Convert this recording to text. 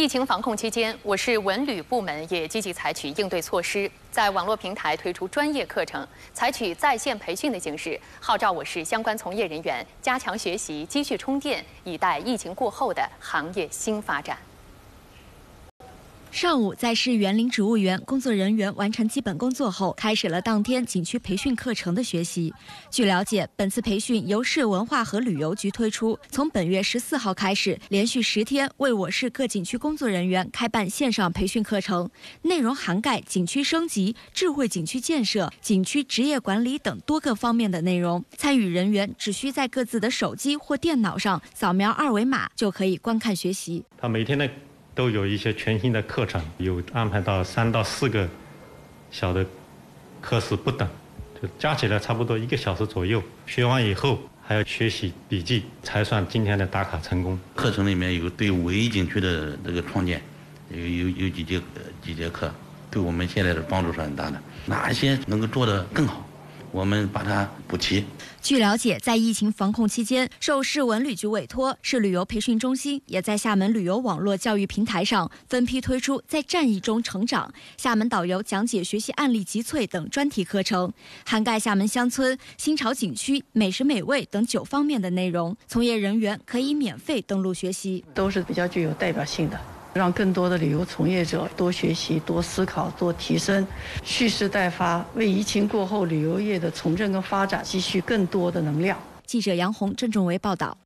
疫情防控期间，我市文旅部门也积极采取应对措施，在网络平台推出专业课程，采取在线培训的形式，号召我市相关从业人员加强学习，积蓄充电，以待疫情过后的行业新发展。上午，在市园林植物园工作人员完成基本工作后，开始了当天景区培训课程的学习。据了解，本次培训由市文化和旅游局推出，从本月十四号开始，连续十天为我市各景区工作人员开办线上培训课程，内容涵盖景区升级、智慧景区建设、景区职业管理等多个方面的内容。参与人员只需在各自的手机或电脑上扫描二维码，就可以观看学习。他每天的。都有一些全新的课程，有安排到三到四个小的课时不等，就加起来差不多一个小时左右。学完以后还要学习笔记，才算今天的打卡成功。课程里面有对微景区的这个创建，有有有几节几节课，对我们现在的帮助是很大的。哪些能够做得更好？我们把它补齐。据了解，在疫情防控期间，受市文旅局委托，市旅游培训中心也在厦门旅游网络教育平台上分批推出《在战役中成长》、厦门导游讲解学习案例集萃等专题课程，涵盖厦门乡村、新潮景区、美食美味等九方面的内容，从业人员可以免费登录学习，都是比较具有代表性的。让更多的旅游从业者多学习、多思考、多提升，蓄势待发，为疫情过后旅游业的重振和发展积蓄更多的能量。记者杨红、郑仲维报道。